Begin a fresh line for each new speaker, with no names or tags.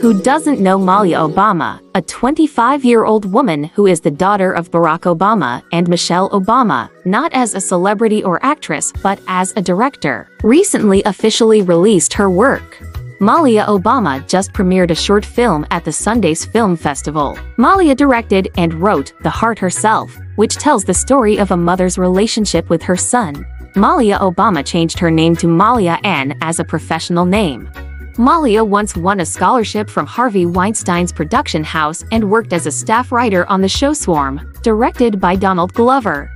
Who doesn't know Malia Obama, a 25-year-old woman who is the daughter of Barack Obama and Michelle Obama, not as a celebrity or actress but as a director, recently officially released her work. Malia Obama just premiered a short film at the Sundance Film Festival. Malia directed and wrote The Heart Herself, which tells the story of a mother's relationship with her son. Malia Obama changed her name to Malia Ann as a professional name. Malia once won a scholarship from Harvey Weinstein's production house and worked as a staff writer on the show Swarm, directed by Donald Glover.